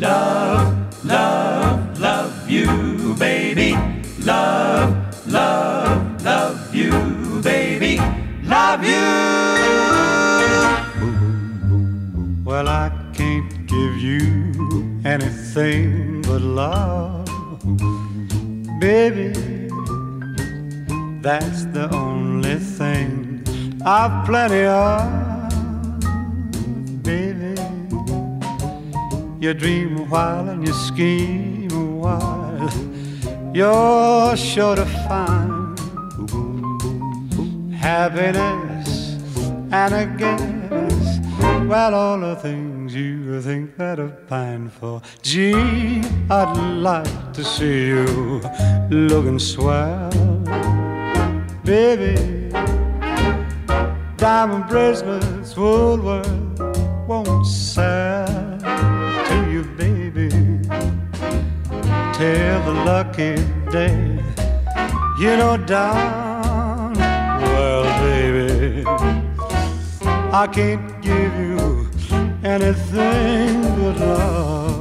Love, love, love you, baby. Love, love, love you, baby. Love you. Well, I can't give you anything but love, baby. That's the only thing I've plenty of, You dream a while and you scheme a while. You're sure to find happiness and a guess. Well, all the things you think that are pine for. Gee, I'd like to see you looking swell, baby. Diamond bracelets, Woolworth won't sell Till the lucky day, you know, down. Well, baby, I can't give you anything but love.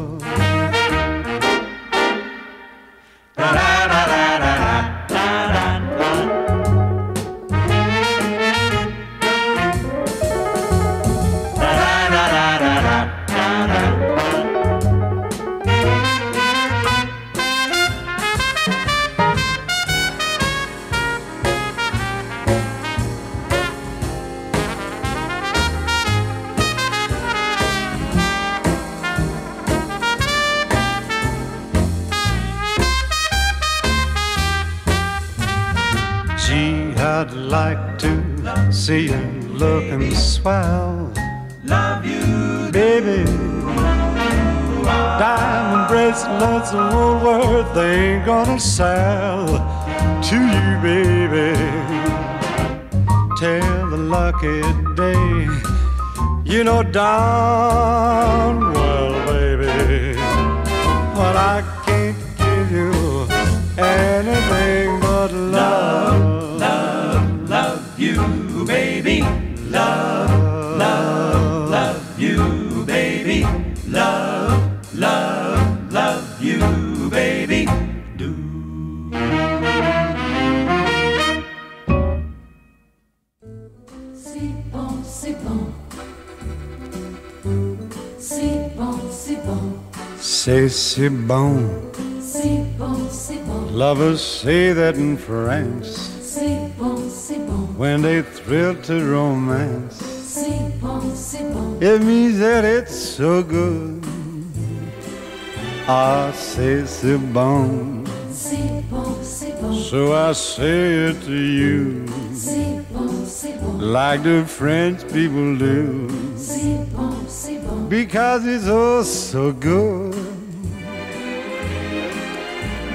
Swell, Love you. baby. Diamond bracelets and Woolworth, they ain't gonna sell to you, baby. Till the lucky day, you know, down, well, baby. But I C'est si bon. C'est bon, c'est bon. Lovers say that in France C'est bon, c'est bon. when they thrill to romance. C'est bon, c'est bon. It means that it's so good. Ah, c'est si bon. C'est bon, c'est bon. So I say it to you C'est bon, c'est bon. like the French people do. C'est bon, c'est bon. because it's oh so good.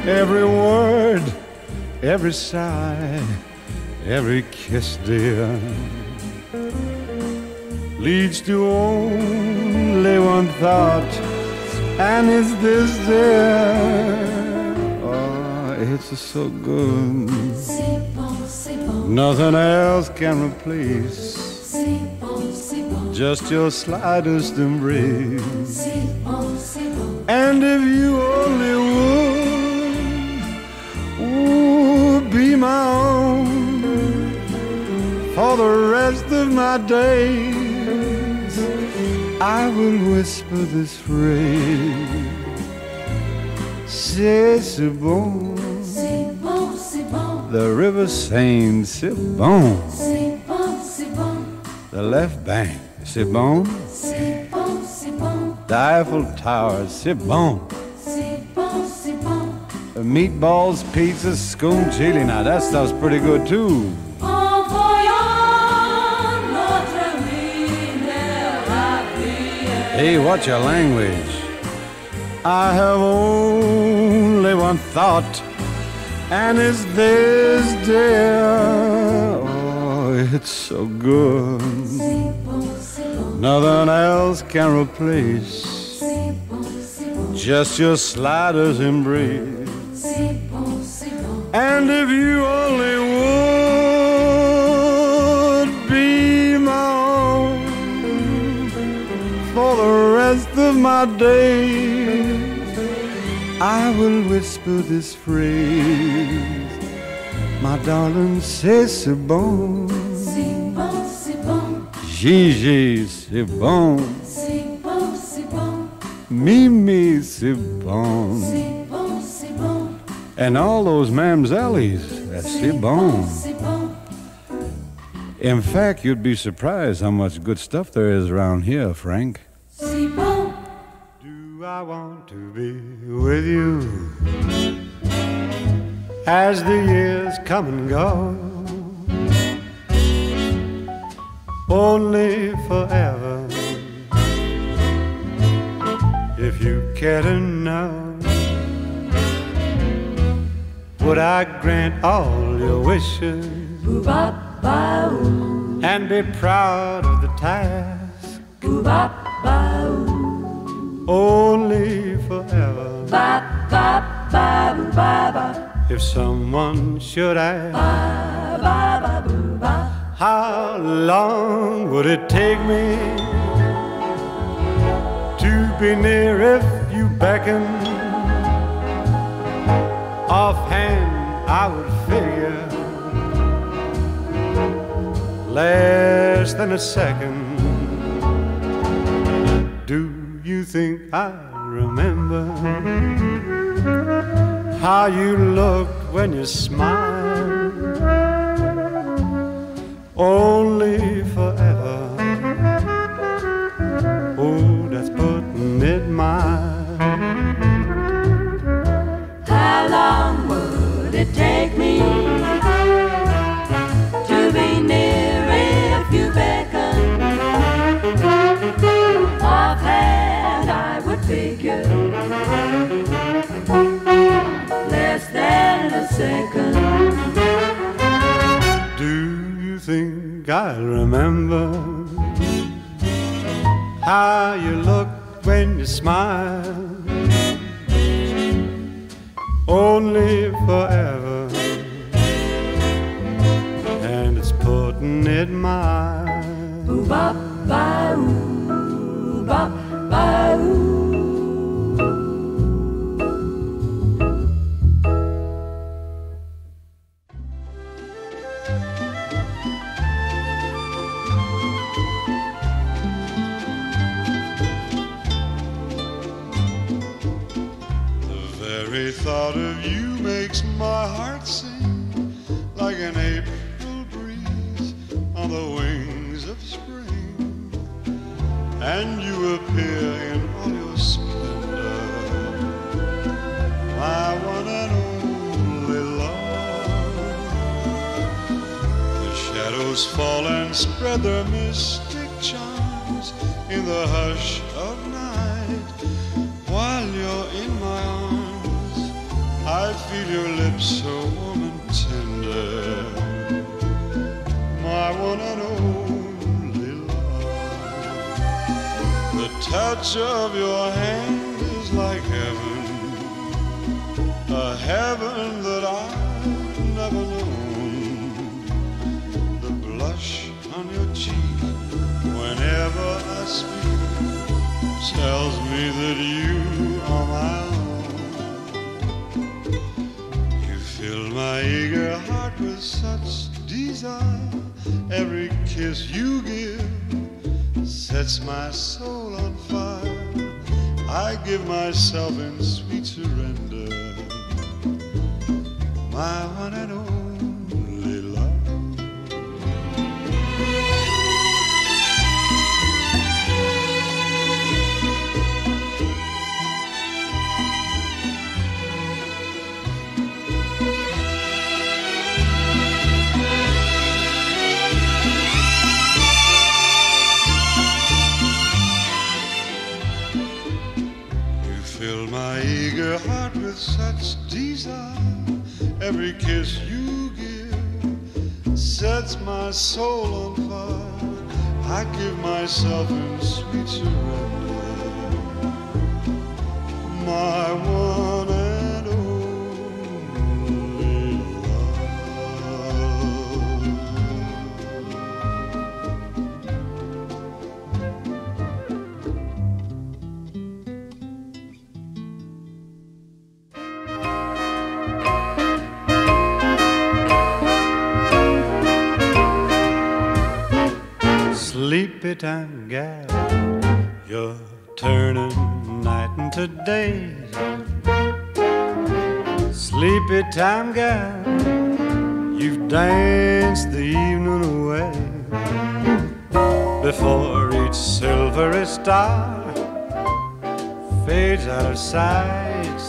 Every word, every sigh, every kiss, dear, leads to only one thought, and it's this, dear. Oh, it's so good. Nothing else can replace just your slightest embrace. And if you only be my own for the rest of my days, I will whisper this phrase. C'est si bon, C'est bon, c'est bon. the river Seine, c'est bon, C'est bon, c'est bon. the left bank, c'est bon, C'est bon, c'est bon. the Eiffel Tower, c'est bon. Meatballs, pizza, scungilli. Now that stuff's pretty good too. Hey, what's your language? I have only one thought, and it's this, dear. Oh, it's so good. Nothing else can replace just your slightest embrace. And if you only would be my own for the rest of my day, I will whisper this phrase. My darling, c'est c'est bon. C'est bon, c'est bon, Gigi, c'est bon. c'est bon, c'est bon, Mimi, c'est bon. c'est bon, c'est bon, And all those mamsellies, c'est bon. c'est bon, In fact, you'd be surprised how much good stuff there is around here, Frank. c'est bon. Do I want to be with you as the years come and go? Only forever. If you care to know, would I grant all your wishes and be proud of the task? Only forever. If someone should ask, how long would it take me to be near if you beckon? Offhand, I would figure less than a second. Do you think I remember how you looked when you smiled? Only forever. Remember how you looked when you smiled? Only forever, spread their mystic charms in the hush of night while you're in my arms, I feel your lips so warm and tender. My one and only love. The touch of your hand is like heaven, a heaven on your cheek whenever I speak tells me that you are my own. You fill my eager heart with such desire. Every kiss you give sets my soul on fire. I give myself in sweet surrender. My one and only with such desire. Every kiss you give sets my soul on fire. I give myself in sweet surrender. Time gal, you've danced the evening away. Before each silvery star fades out of sight,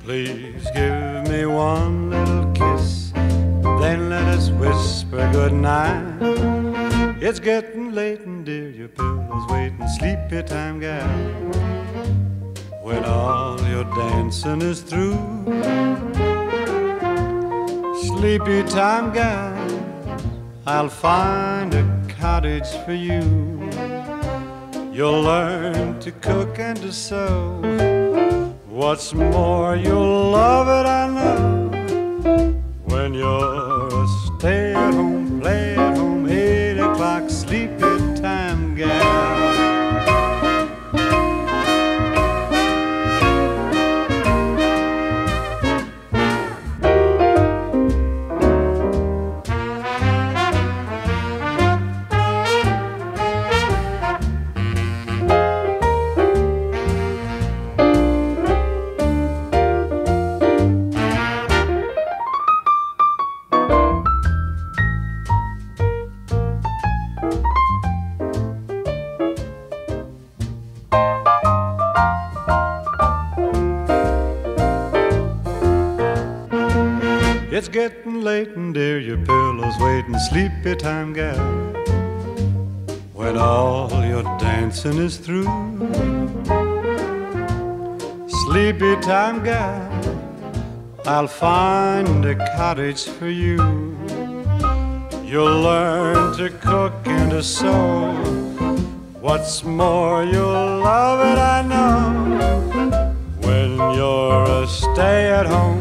please give me one little kiss, then let us whisper goodnight. It's getting late and dear, your pillow's waiting, sleepy time gal. When all your dancing is through, sleepy time gal, I'll find a cottage for you. You'll learn to cook and to sew. What's more, you'll love it, I know. When you're a stay at home, play time gal. When all your dancing is through, sleepy time gal, I'll find a cottage for you. You'll learn to cook and to sew. What's more, you'll love it, I know. When you're a stay at home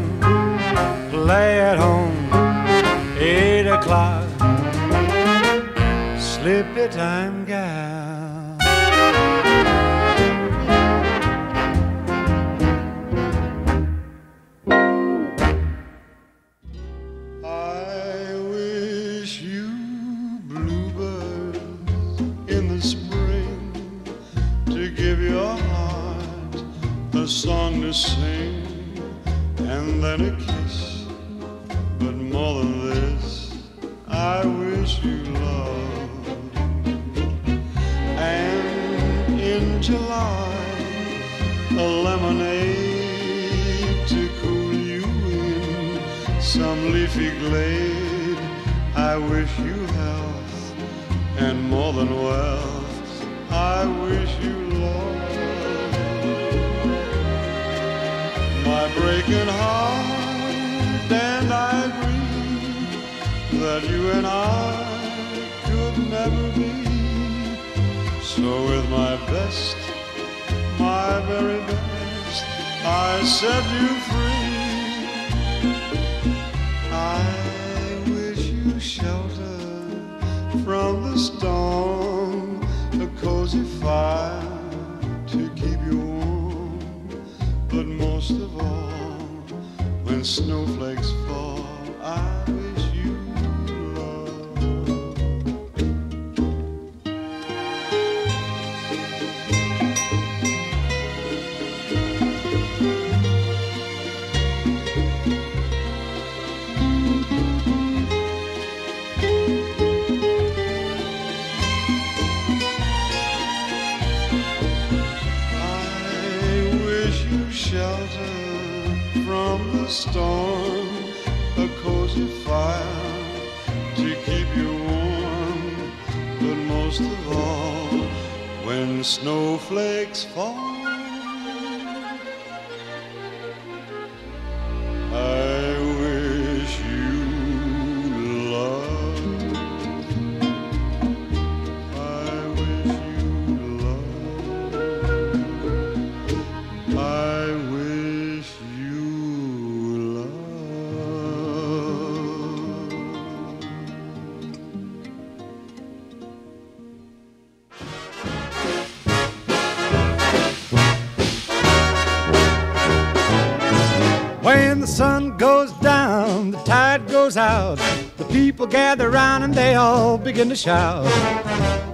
people gather round and they all begin to shout.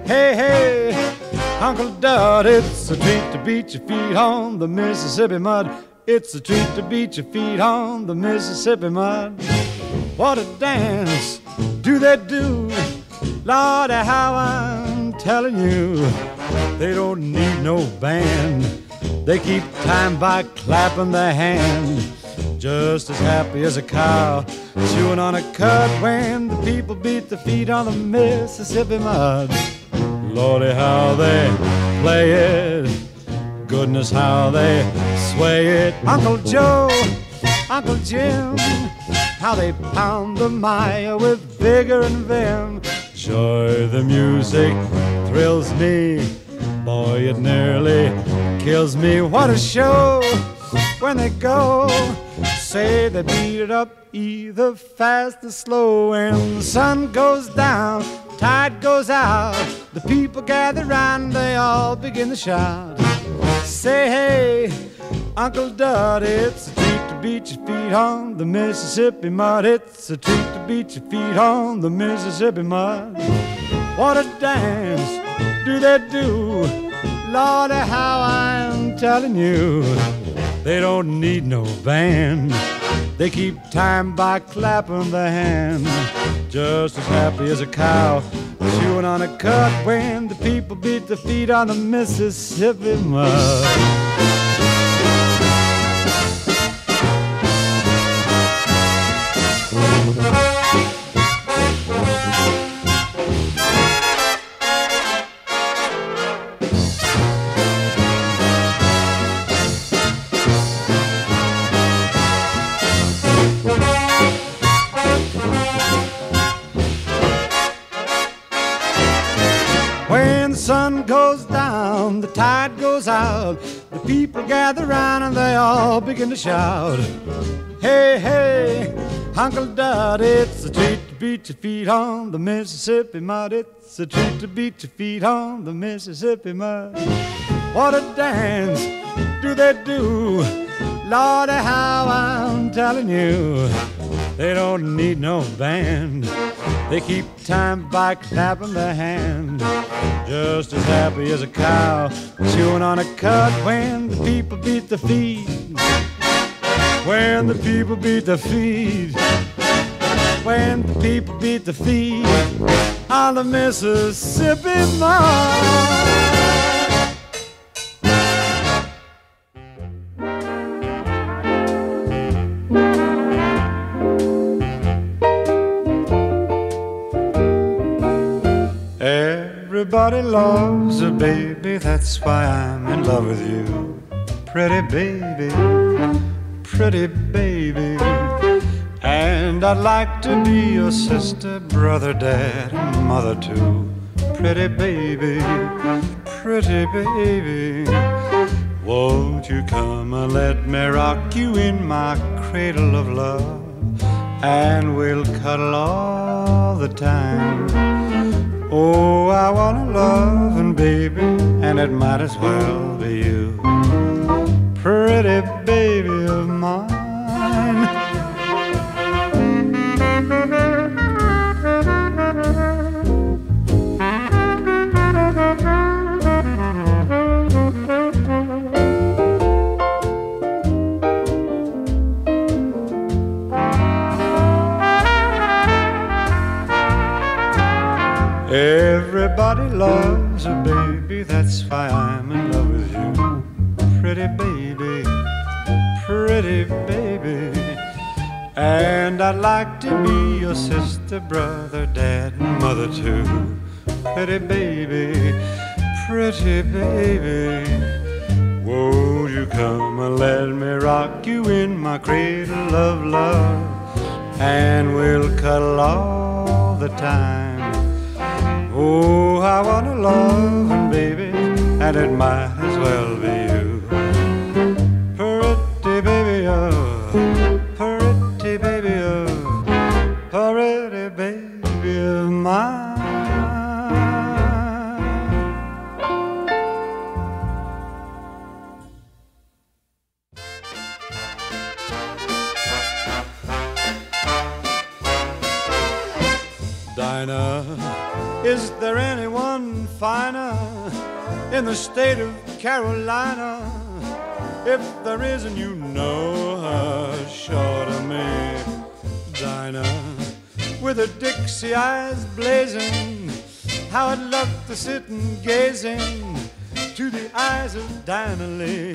Hey, hey, Uncle Dud, it's a treat to beat your feet on the Mississippi mud. It's a treat to beat your feet on the Mississippi mud. What a dance do they do? Lord, how I'm telling you, they don't need no band. They keep time by clapping their hand. Just as happy as a cow chewing on a cud when the people beat the feet on the Mississippi mud. Lordy, how they play it. Goodness, how they sway it. Uncle Joe, Uncle Jim, how they pound the mire with vigor and vim. Joy, the music thrills me. Boy, it nearly kills me. What a show when they go. Say they beat it up either fast or slow. When the sun goes down, tide goes out. The people gather round, they all begin to shout. Say hey, Uncle Dud, it's a treat to beat your feet on the Mississippi mud. It's a treat to beat your feet on the Mississippi mud. What a dance do they do? Lord, how I'm telling you. They don't need no band. They keep time by clapping their hand. Just as happy as a cow chewing on a cud when the people beat the feet on the Mississippi mud. Out. The people gather round and they all begin to shout. Hey, hey, Uncle Dud, it's a treat to beat your feet on the Mississippi mud. It's a treat to beat your feet on the Mississippi mud. What a dance do they do? Lordy, how I'm telling you. They don't need no band. They keep time by clapping their hand. Just as happy as a cow chewing on a cud when the people beat the feet. When the people beat the feet. When the people beat the feet on the Mississippi mud. Everybody loves a baby, that's why I'm in love with you. Pretty baby, pretty baby. And I'd like to be your sister, brother, dad, and mother too. Pretty baby, pretty baby. Won't you come and let me rock you in my cradle of love? And we'll cuddle all the time. Oh, I want loving baby, and it might as well be you. Pretty loves a baby, that's why I'm in love with you. Pretty baby, pretty baby. And I'd like to be your sister, brother, dad, and mother too. Pretty baby, pretty baby. Won't you come and let me rock you in my cradle of love? And we'll cuddle all the time. Oh, I want a loving baby, and it might as well be there anyone finer in the state of Carolina? If there isn't, you know her short of me. Dinah, with her Dixie eyes blazing, how I'd love to sit and gazing to the eyes of Dinah Lee.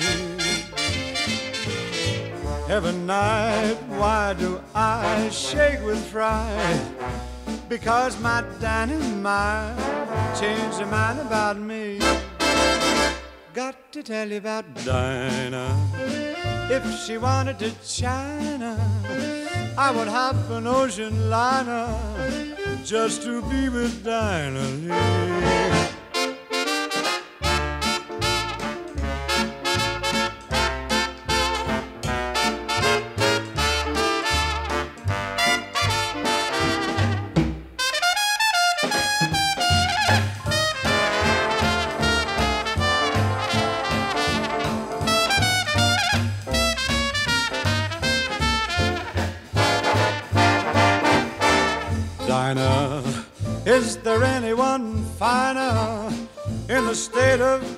Every night, why do I shake with fright? Because my Dinah might changed her mind about me. Got to tell you about Dinah. If she wanted to China, I would hop an ocean liner just to be with Dinah.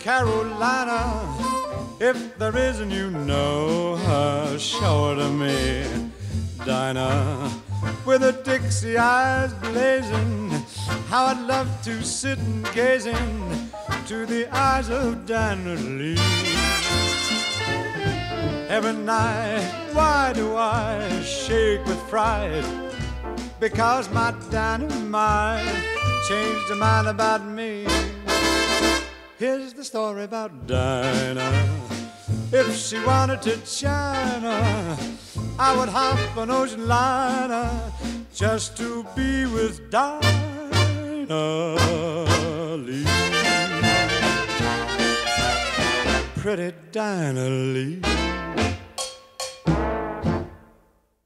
Carolina? If there isn't, you know her sure to me. Dinah, with her Dixie eyes blazing, how I'd love to sit and gazing to the eyes of Dinah Lee. Every night, why do I shake with fright? Because my Dinah might changed her mind about me. Here's the story about Dinah. If she wanted to China, I would hop an ocean liner just to be with Dinah Lee. Pretty Dinah Lee.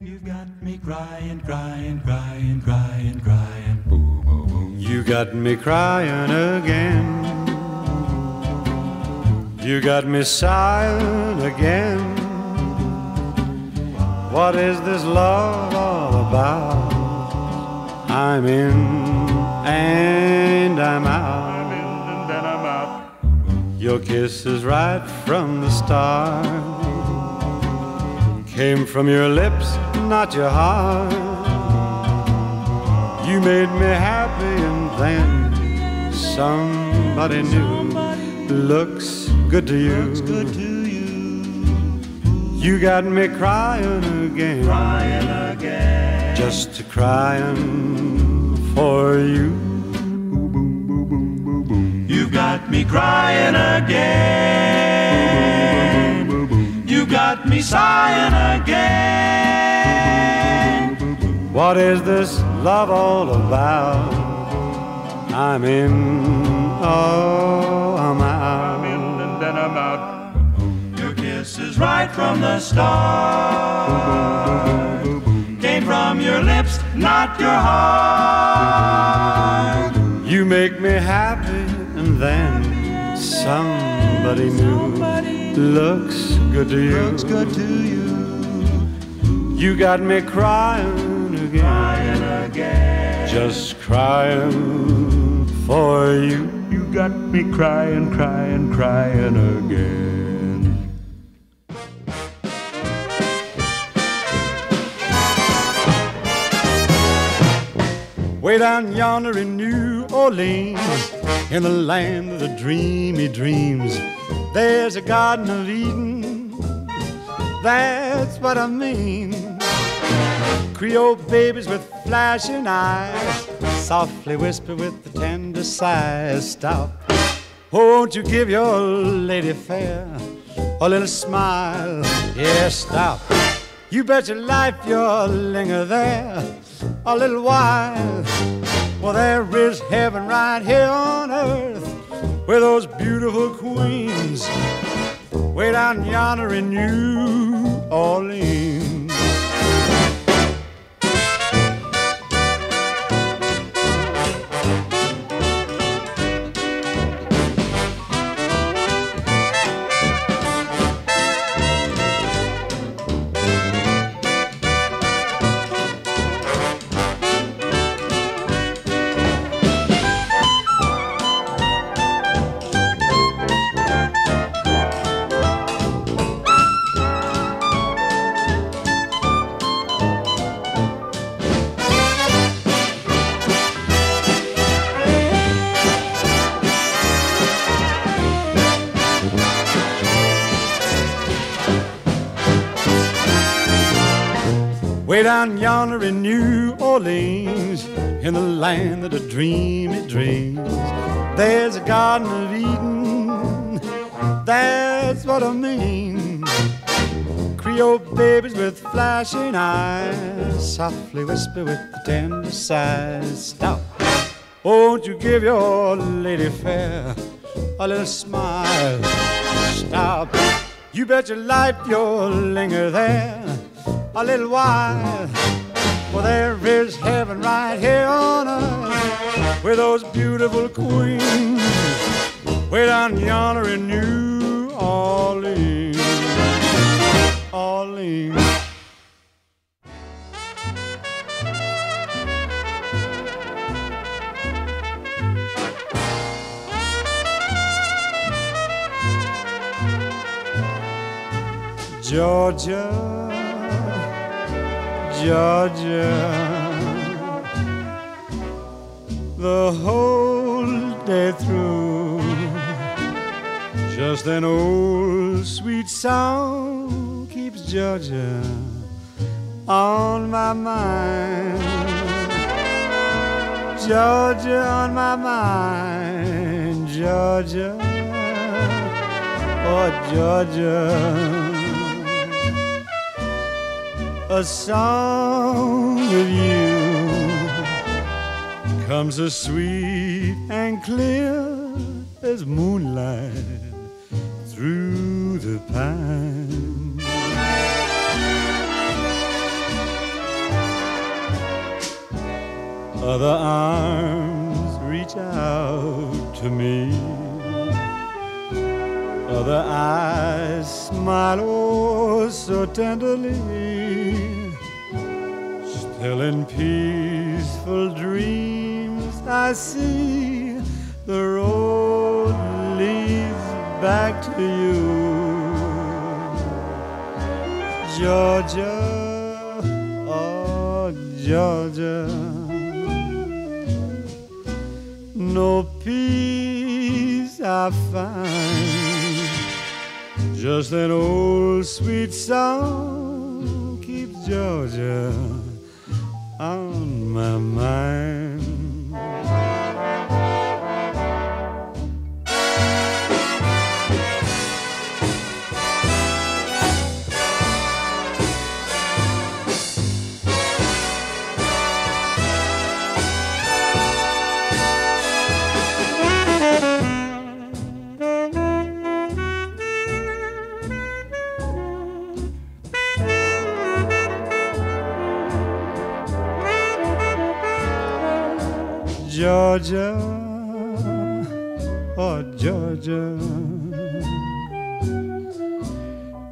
You've got me crying, crying, crying, crying, crying. Boom, boom, boom. You got me crying again. You got me sighing again. What is this love all about? I'm in and I'm out. And then I'm out. Your kiss is right from the start. Came from your lips, not your heart. You made me happy, and then somebody new looks good to you. Looks good to you. You got me crying again, Crying again. just crying for you. You've got me crying again. You got me sighing again. What is this love all about? I'm in, oh, right from the start. Came from your lips, not your heart. You make me happy, and then somebody new looks good to you. Looks good to you. You got me crying again, Crying again. just crying for you. You got me crying, crying, crying again. Way down yonder in New Orleans, in the land of the dreamy dreams, there's a Garden of Eden. That's what I mean. Creole babies with flashing eyes, softly whisper with the tender sighs. Stop. Oh, Won't you give your lady fair a little smile? Yeah, stop. You bet your life you'll linger there a little while. Well, there is heaven right here on earth with those beautiful queens way down yonder in New Orleans. Down yonder in New Orleans, in the land of the dreamy dreams, there's a Garden of Eden. That's what I mean. Creole babies with flashing eyes softly whisper with the tender sighs. Stop. Won't you give your lady fair a little smile? Stop. You bet your life you'll linger there a little while. Well, there is heaven right here on earth with those beautiful queens way down yonder in New Orleans. Orleans. Georgia, Georgia, the whole day through, just an old sweet song keeps Georgia on my mind. Georgia on my mind, Georgia, oh Georgia a song of you comes as sweet and clear as moonlight through the pine. Other arms reach out to me. Other eyes smile oh so tenderly. Still in peaceful dreams, I see the road leads back to you, Georgia. Oh, Georgia. No peace I find, just an old sweet song keeps Georgia on my mind. Georgia, oh Georgia,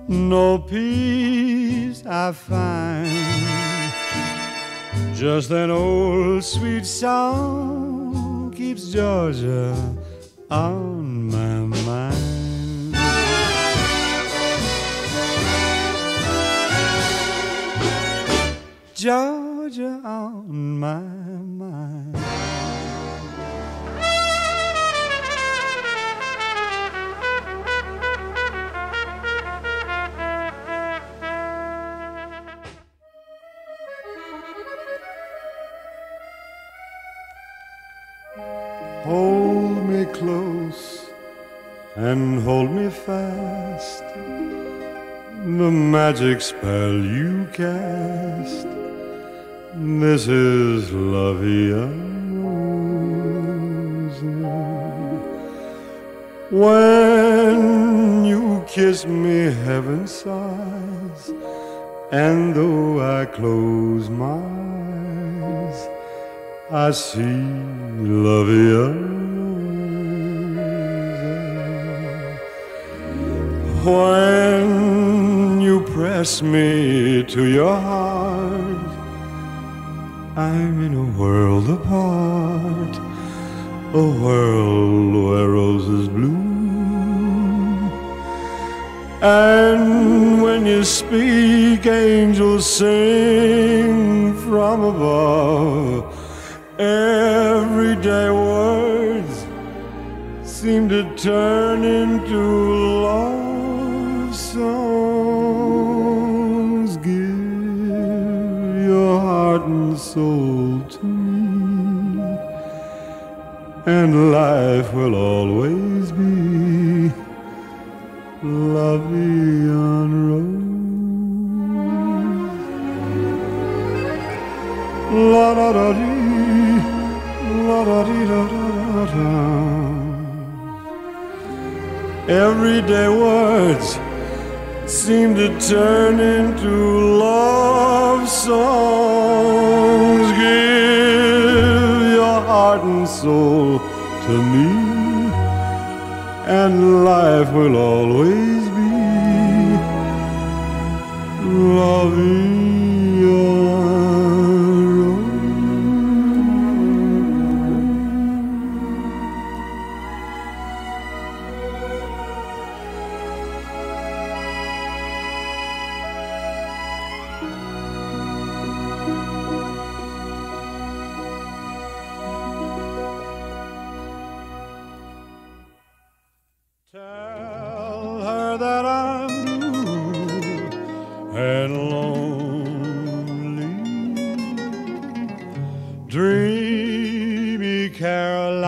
no peace I find, just an old sweet song keeps Georgia on magic spell you cast. This is La Vie When you kiss me, heaven sighs. And though I close my eyes, I see La press me to your heart, I'm in a world apart, a world where roses bloom. And when you speak, angels sing from above. Everyday words seem to turn into soul to me, and life will always be La Vie en rose. La da da dee, la da dee da da da da. Everyday words seem to turn into love songs. Give your heart and soul to me, and life will always be loving.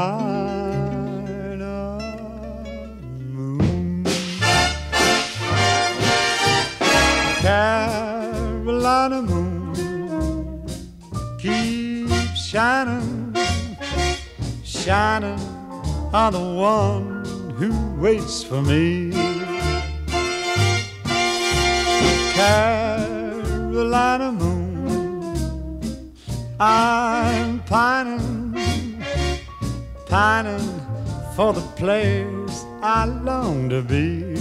Carolina moon. Carolina moon. Keep shining, shining on the one who waits for me. Carolina moon, I'm pining, pining for the place I long to be.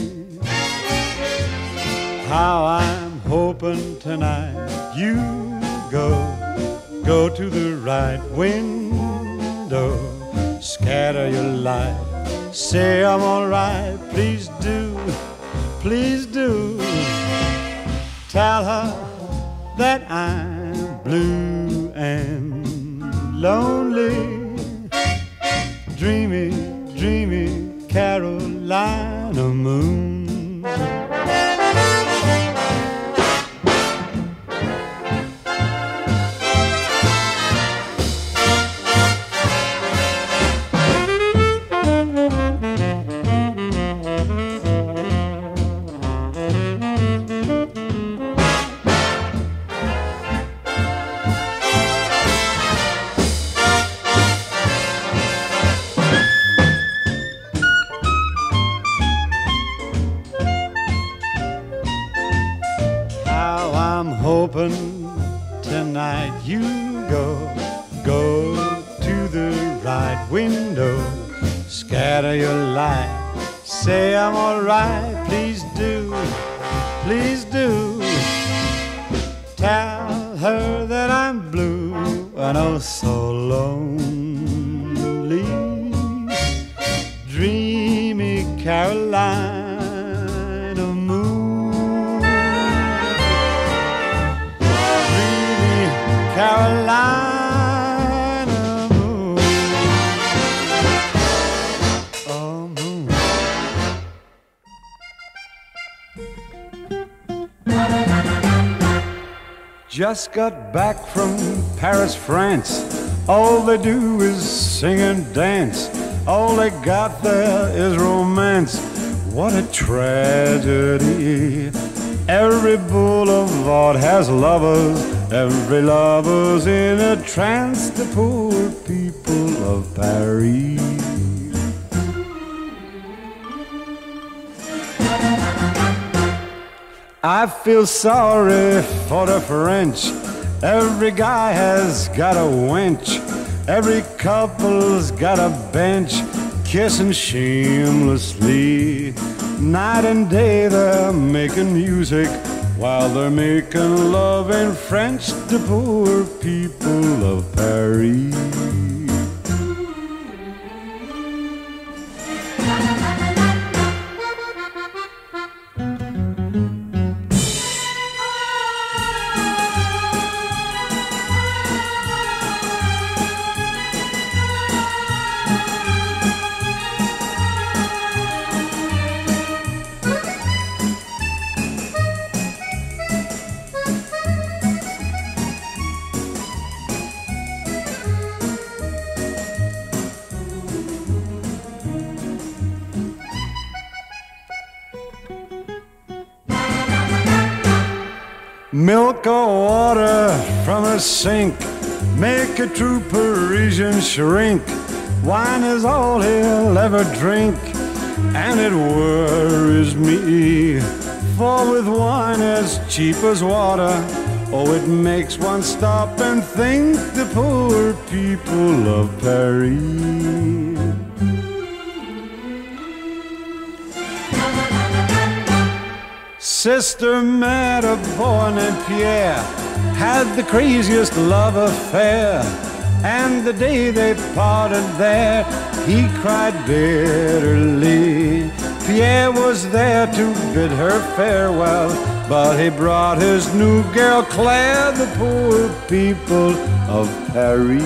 How I'm hoping tonight you go, go to the right window, scatter your light Say I'm alright, please do, please do. Tell her that I'm blue and lonely. Dreamy, dreamy Carolina moon. Just got back from Paris, France. All they do is sing and dance. All they got there is romance. What a tragedy. Every boulevard has lovers. Every lover's in a trance. The poor people of Paris. I feel sorry for the French. Every guy has got a wench. Every couple's got a bench, kissing shamelessly. Night and day they're making music while they're making love in French. The poor people of Paris. A true Parisian shrink. Wine is all he'll ever drink, and it worries me. For with wine as cheap as water, oh, it makes one stop and think the poor people of Paris. Sister met a boy named Pierre, had the craziest love affair. And the day they parted there, he cried bitterly. Pierre was there to bid her farewell, but he brought his new girl Claire, the poor people of Paris.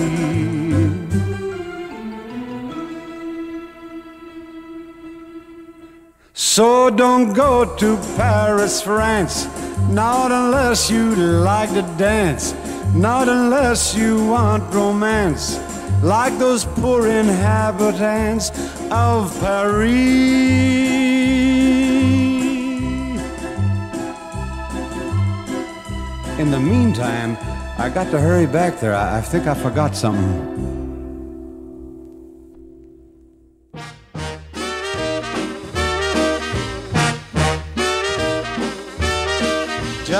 So don't go to Paris, France, not unless you like to dance, not unless you want romance, like those poor inhabitants of Paris. In the meantime, I got to hurry back there. I, I think I forgot something.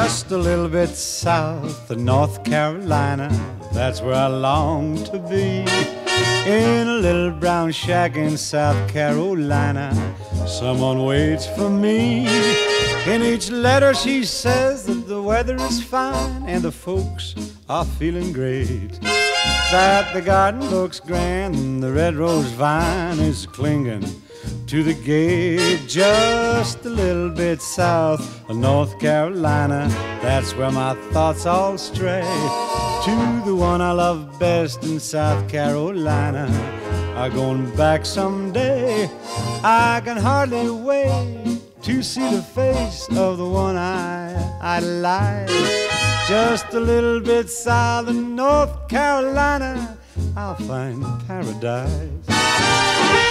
Just a little bit south of North Carolina, that's where I long to be. In a little brown shack in South Carolina, someone waits for me. In each letter, she says that the weather is fine and the folks are feeling great. That the garden looks grand and the red rose vine is clinging to the gate just a little bit south of North Carolina. That's where my thoughts all stray to the one I love best in South Carolina. I'm going back someday. I can hardly wait to see the face of the one I idolize. Just a little bit south of North Carolina, I'll find paradise.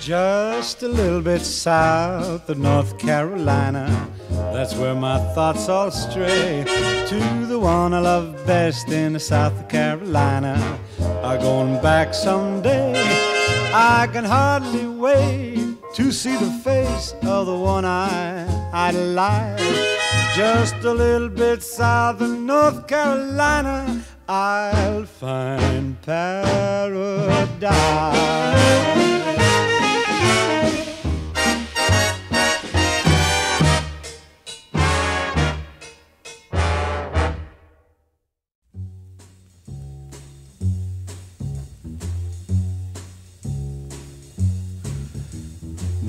Just a little bit south of North Carolina. That's where my thoughts all stray to the one I love best in South Carolina. I'm going back someday. I can hardly wait to see the face of the one I idolize. Just a little bit south of North Carolina, I'll find paradise.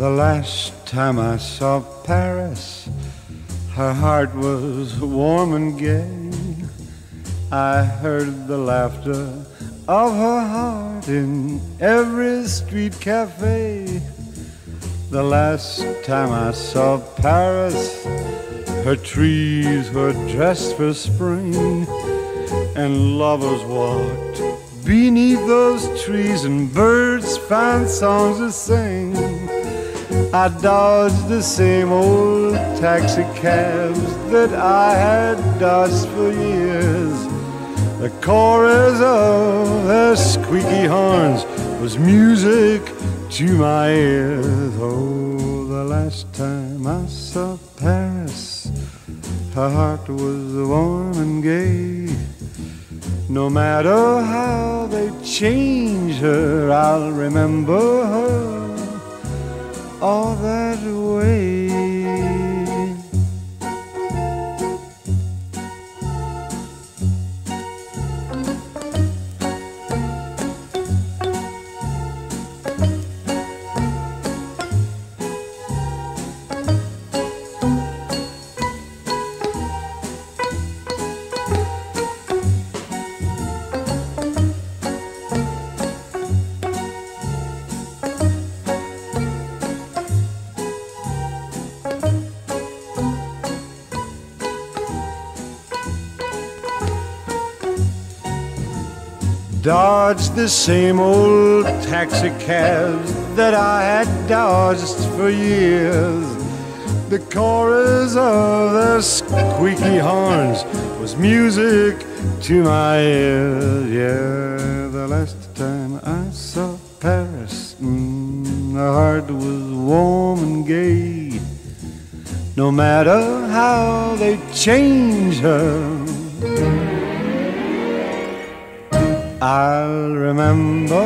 The last time I saw Paris, her heart was warm and gay. I heard the laughter of her heart in every street cafe. The last time I saw Paris, her trees were dressed for spring, and lovers walked beneath those trees, and birds found songs to sing. I dodged the same old taxi cabs that I had dodged for years. The chorus of their squeaky horns was music to my ears. Oh, the last time I saw Paris, her heart was warm and gay. No matter how they change her, I'll remember her all that way. Dodged the same old taxi cabs that I had dodged for years. The chorus of their squeaky horns was music to my ears. Yeah, the last time I saw Paris, mm, the heart was warm and gay. No matter how they change her. I'll remember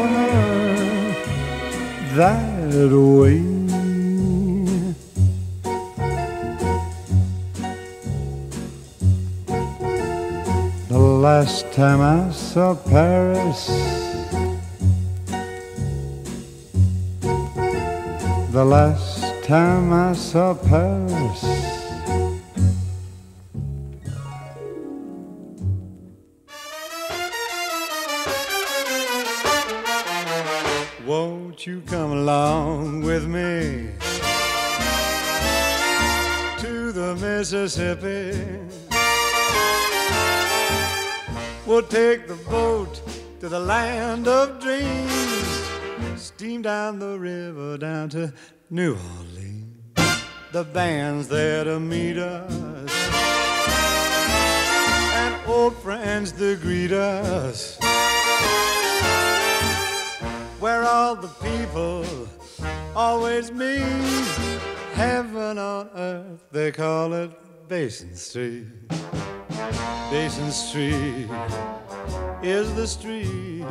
that way. The last time I saw Paris, the last time I saw Paris. Down to New Orleans. The band's there to meet us, and old friends to greet us where all the people always meet. Heaven on earth, they call it Basin Street. Basin Street is the street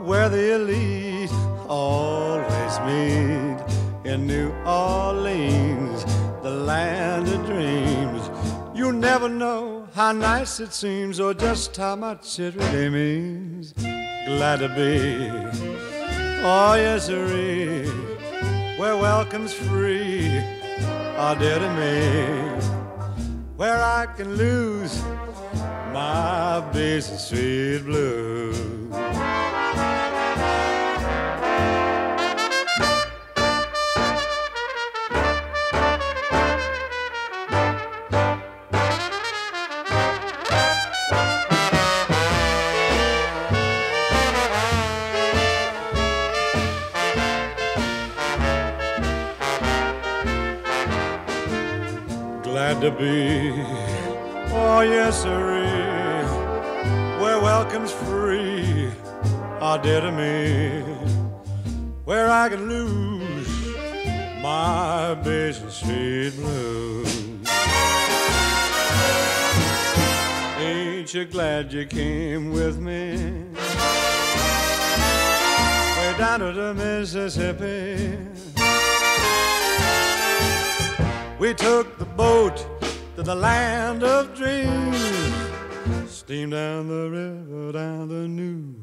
where the elite always meet. In New Orleans, the land of dreams. You never know how nice it seems or just how much it really means glad to be. Oh, yes, sirree, where welcome's free, oh, dear to me, where I can lose my Basin Street blues. To be. Oh, yes, sirree, where welcome's free, oh, dear to me, where I can lose my Basin Street blues. Ain't you glad you came with me? Way down to the Mississippi. We took the boat to the land of dreams. Steamed down the river, down the New